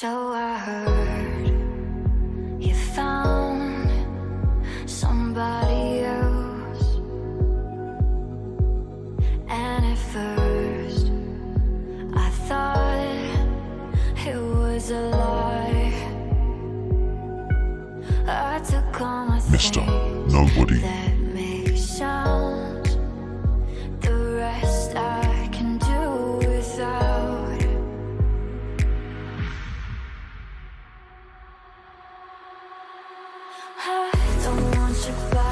So I heard you found somebody else, and at first I thought it was a lie. I took all my things Nobody. Don't want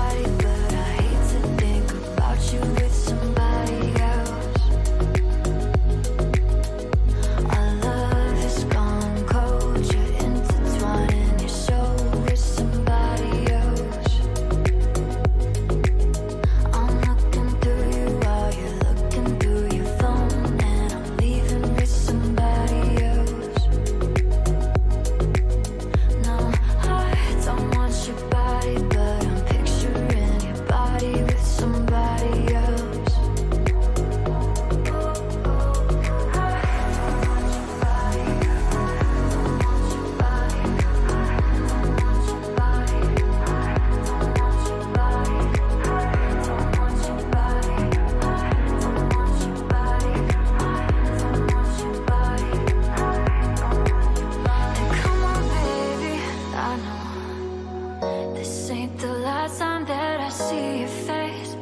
this ain't the last time that I see your face.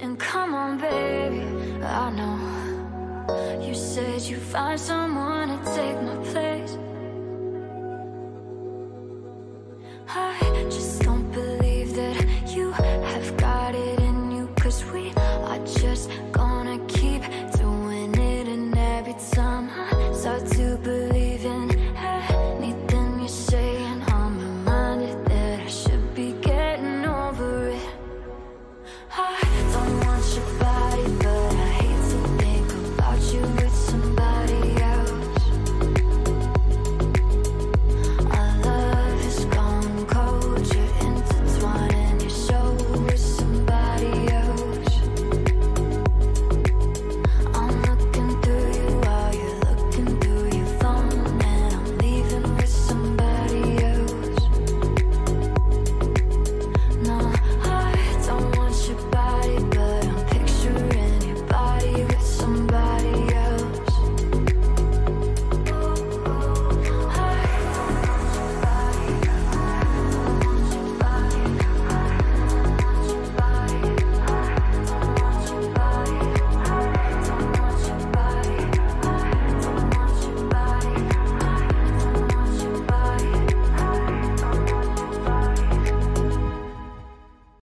And come on, baby, I know you said you'd find someone to take my place.